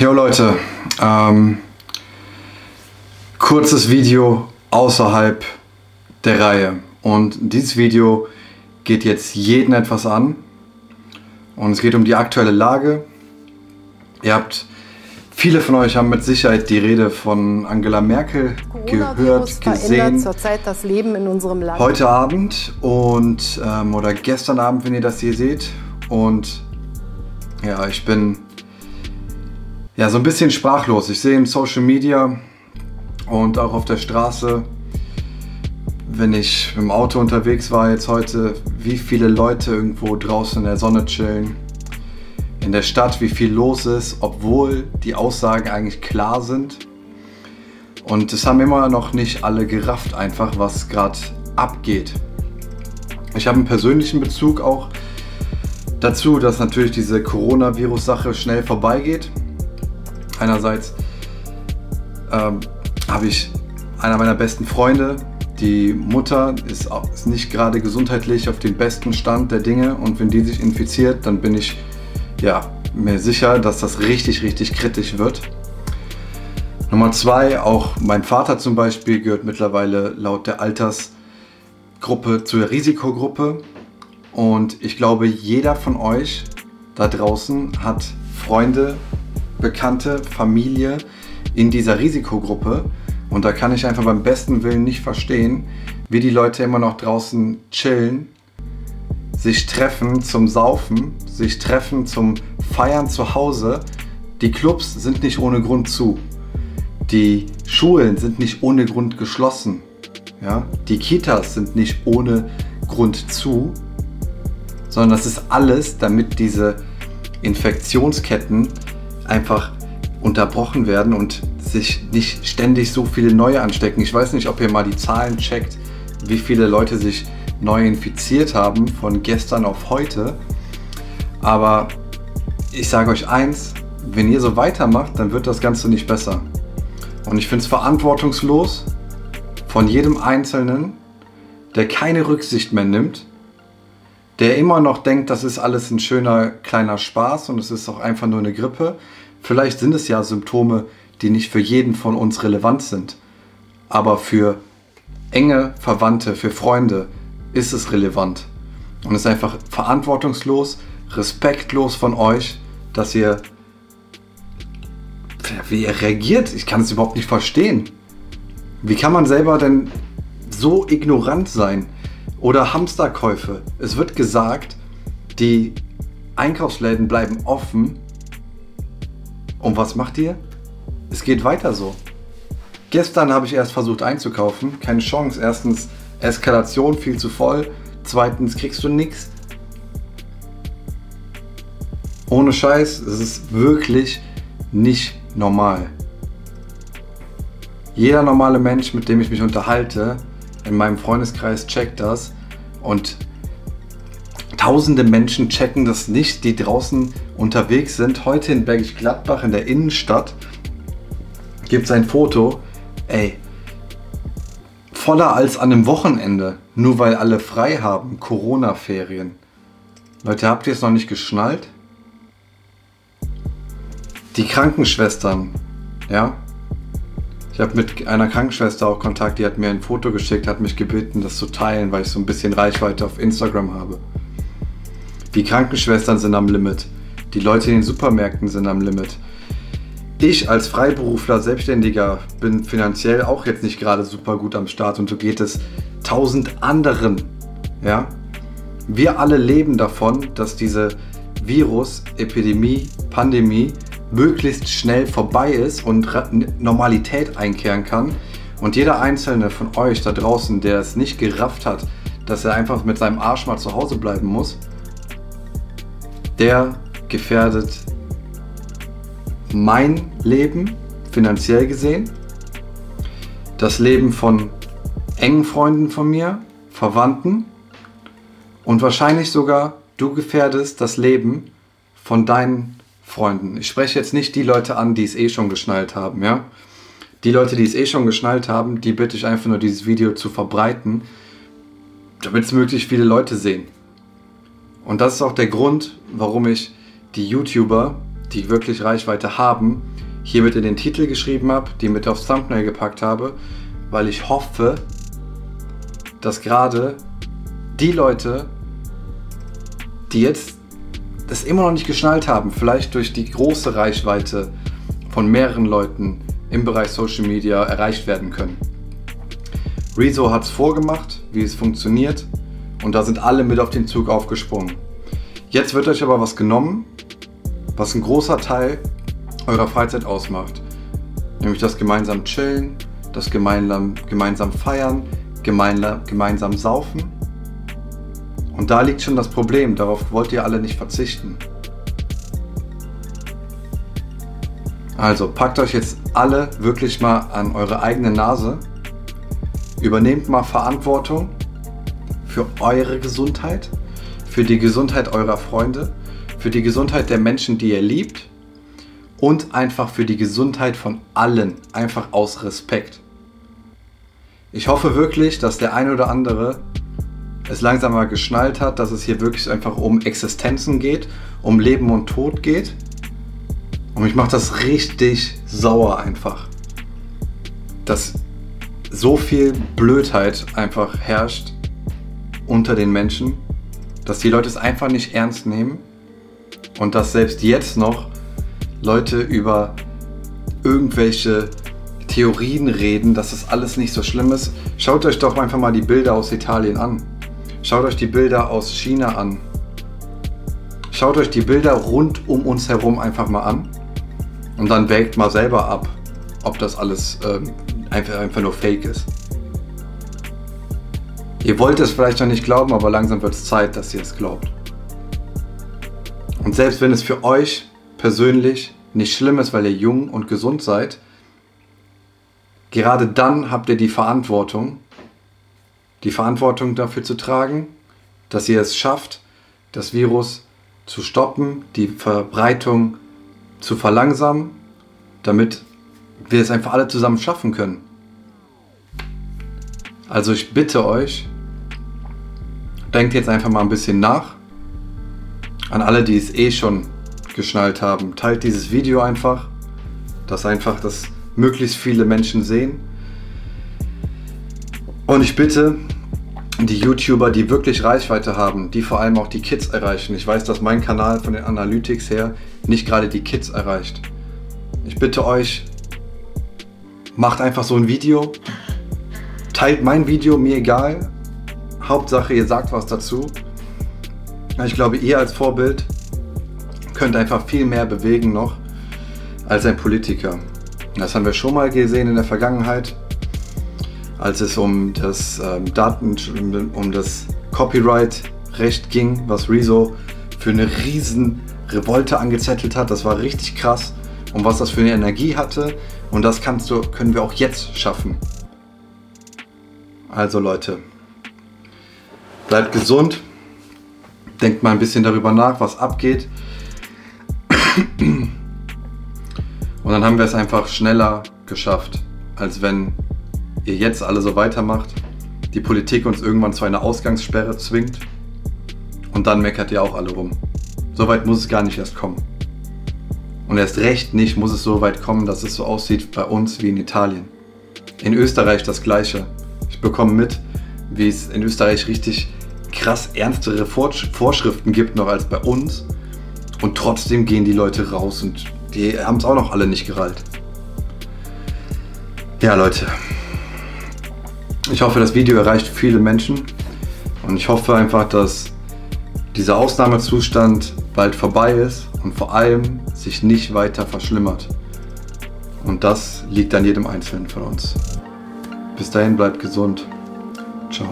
Jo Leute, ähm, kurzes Video außerhalb der Reihe und dieses Video geht jetzt jeden etwas an und es geht um die aktuelle Lage. Ihr habt, viele von euch haben mit Sicherheit die Rede von Angela Merkel gehört, gesehen. zurzeit das Leben in unserem Land. Heute Abend und ähm, oder gestern Abend, wenn ihr das hier seht und ja, ich bin ja, so ein bisschen sprachlos. Ich sehe im Social Media und auch auf der Straße, wenn ich im Auto unterwegs war jetzt heute, wie viele Leute irgendwo draußen in der Sonne chillen. In der Stadt, wie viel los ist, obwohl die Aussagen eigentlich klar sind. Und es haben immer noch nicht alle gerafft, einfach was gerade abgeht. Ich habe einen persönlichen Bezug auch dazu, dass natürlich diese Coronavirus-Sache schnell vorbeigeht. Einerseits ähm, habe ich einer meiner besten Freunde, die Mutter ist, ist nicht gerade gesundheitlich auf dem besten Stand der Dinge und wenn die sich infiziert, dann bin ich ja, mir sicher, dass das richtig, richtig kritisch wird. Nummer zwei, auch mein Vater zum Beispiel gehört mittlerweile laut der Altersgruppe zur Risikogruppe. Und ich glaube, jeder von euch da draußen hat Freunde, Bekannte, Familie in dieser Risikogruppe. Und da kann ich einfach beim besten Willen nicht verstehen, wie die Leute immer noch draußen chillen, sich treffen zum Saufen, sich treffen zum Feiern zu Hause. Die Clubs sind nicht ohne Grund zu. Die Schulen sind nicht ohne Grund geschlossen. Ja? Die Kitas sind nicht ohne Grund zu, sondern das ist alles, damit diese Infektionsketten einfach unterbrochen werden und sich nicht ständig so viele neue anstecken. Ich weiß nicht, ob ihr mal die Zahlen checkt, wie viele Leute sich neu infiziert haben von gestern auf heute. Aber ich sage euch eins, wenn ihr so weitermacht, dann wird das Ganze nicht besser. Und ich finde es verantwortungslos von jedem Einzelnen, der keine Rücksicht mehr nimmt, der immer noch denkt, das ist alles ein schöner kleiner Spaß und es ist auch einfach nur eine Grippe, Vielleicht sind es ja Symptome, die nicht für jeden von uns relevant sind, aber für enge Verwandte, für Freunde ist es relevant. Und es ist einfach verantwortungslos, respektlos von euch, dass ihr, wie ihr reagiert. Ich kann es überhaupt nicht verstehen. Wie kann man selber denn so ignorant sein? Oder Hamsterkäufe. Es wird gesagt, die Einkaufsläden bleiben offen, und was macht ihr? Es geht weiter so. Gestern habe ich erst versucht einzukaufen. Keine Chance. Erstens Eskalation, viel zu voll. Zweitens kriegst du nichts. Ohne Scheiß, es ist wirklich nicht normal. Jeder normale Mensch, mit dem ich mich unterhalte, in meinem Freundeskreis checkt das. Und tausende Menschen checken das nicht, die draußen unterwegs sind. Heute in Bergisch Gladbach in der Innenstadt gibt es ein Foto, ey, voller als an einem Wochenende, nur weil alle frei haben, Corona-Ferien. Leute, habt ihr es noch nicht geschnallt? Die Krankenschwestern, ja? Ich habe mit einer Krankenschwester auch Kontakt, die hat mir ein Foto geschickt, hat mich gebeten, das zu teilen, weil ich so ein bisschen Reichweite auf Instagram habe. Die Krankenschwestern sind am Limit. Die Leute in den Supermärkten sind am Limit. Ich als Freiberufler, Selbstständiger bin finanziell auch jetzt nicht gerade super gut am Start und so geht es tausend anderen. Ja? Wir alle leben davon, dass diese Virus, Epidemie, Pandemie möglichst schnell vorbei ist und Normalität einkehren kann. Und jeder einzelne von euch da draußen, der es nicht gerafft hat, dass er einfach mit seinem Arsch mal zu Hause bleiben muss, der gefährdet mein Leben finanziell gesehen, das Leben von engen Freunden von mir, Verwandten und wahrscheinlich sogar du gefährdest das Leben von deinen Freunden. Ich spreche jetzt nicht die Leute an, die es eh schon geschnallt haben, ja? Die Leute, die es eh schon geschnallt haben, die bitte ich einfach nur dieses Video zu verbreiten, damit es möglichst viele Leute sehen. Und das ist auch der Grund, warum ich die YouTuber die wirklich Reichweite haben, hier mit in den Titel geschrieben habe, die mit aufs Thumbnail gepackt habe, weil ich hoffe, dass gerade die Leute, die jetzt das immer noch nicht geschnallt haben, vielleicht durch die große Reichweite von mehreren Leuten im Bereich Social Media erreicht werden können. Rezo hat es vorgemacht, wie es funktioniert und da sind alle mit auf den Zug aufgesprungen. Jetzt wird euch aber was genommen, was ein großer Teil eurer Freizeit ausmacht. Nämlich das gemeinsam chillen, das gemeinsam, gemeinsam feiern, gemeinsam, gemeinsam saufen. Und da liegt schon das Problem, darauf wollt ihr alle nicht verzichten. Also packt euch jetzt alle wirklich mal an eure eigene Nase, übernehmt mal Verantwortung für eure Gesundheit, für die Gesundheit eurer Freunde, für die Gesundheit der Menschen, die ihr liebt und einfach für die Gesundheit von allen, einfach aus Respekt. Ich hoffe wirklich, dass der ein oder andere es langsam mal geschnallt hat, dass es hier wirklich einfach um Existenzen geht, um Leben und Tod geht. Und mich macht das richtig sauer einfach, dass so viel Blödheit einfach herrscht unter den Menschen, dass die Leute es einfach nicht ernst nehmen und dass selbst jetzt noch Leute über irgendwelche Theorien reden, dass das alles nicht so schlimm ist. Schaut euch doch einfach mal die Bilder aus Italien an. Schaut euch die Bilder aus China an. Schaut euch die Bilder rund um uns herum einfach mal an. Und dann wägt mal selber ab, ob das alles ähm, einfach, einfach nur Fake ist. Ihr wollt es vielleicht noch nicht glauben, aber langsam wird es Zeit, dass ihr es glaubt. Und selbst wenn es für euch persönlich nicht schlimm ist, weil ihr jung und gesund seid, Gerade dann habt ihr die Verantwortung, die Verantwortung dafür zu tragen, dass ihr es schafft, das Virus zu stoppen, die Verbreitung zu verlangsamen, damit wir es einfach alle zusammen schaffen können. Also ich bitte euch, denkt jetzt einfach mal ein bisschen nach. An alle, die es eh schon geschnallt haben, teilt dieses Video einfach, dass einfach das möglichst viele Menschen sehen. Und ich bitte die YouTuber, die wirklich Reichweite haben, die vor allem auch die Kids erreichen. Ich weiß, dass mein Kanal von den Analytics her nicht gerade die Kids erreicht. Ich bitte euch, macht einfach so ein Video, teilt mein Video, mir egal. Hauptsache, ihr sagt was dazu. Ich glaube, ihr als Vorbild könnt einfach viel mehr bewegen noch als ein Politiker. Das haben wir schon mal gesehen in der Vergangenheit, als es um das ähm, Daten, um das Copyright-Recht ging, was Rezo für eine riesen Revolte angezettelt hat. Das war richtig krass und was das für eine Energie hatte. Und das kannst du, können wir auch jetzt schaffen. Also Leute, bleibt gesund, denkt mal ein bisschen darüber nach, was abgeht. Und dann haben wir es einfach schneller geschafft, als wenn ihr jetzt alle so weitermacht, die Politik uns irgendwann zu einer Ausgangssperre zwingt und dann meckert ihr auch alle rum. So weit muss es gar nicht erst kommen. Und erst recht nicht muss es so weit kommen, dass es so aussieht bei uns wie in Italien. In Österreich das gleiche. Ich bekomme mit, wie es in Österreich richtig krass ernstere Vorschriften gibt noch als bei uns. Und trotzdem gehen die Leute raus und die haben es auch noch alle nicht gerallt. Ja, Leute. Ich hoffe, das Video erreicht viele Menschen. Und ich hoffe einfach, dass dieser Ausnahmezustand bald vorbei ist und vor allem sich nicht weiter verschlimmert. Und das liegt an jedem Einzelnen von uns. Bis dahin bleibt gesund. Ciao.